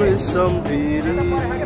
with some pity.